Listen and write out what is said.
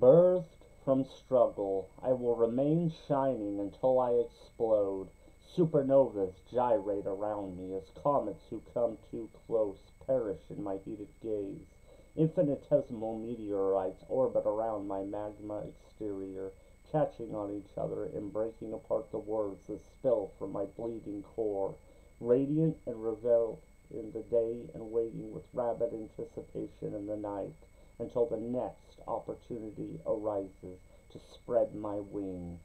Birthed from struggle, I will remain shining until I explode. Supernovas gyrate around me as comets who come too close perish in my heated gaze. Infinitesimal meteorites orbit around my magma exterior, catching on each other and breaking apart the words that spill from my bleeding core, radiant and revealed in the day and waiting with rabid anticipation in the night until the next opportunity arises to spread my wings.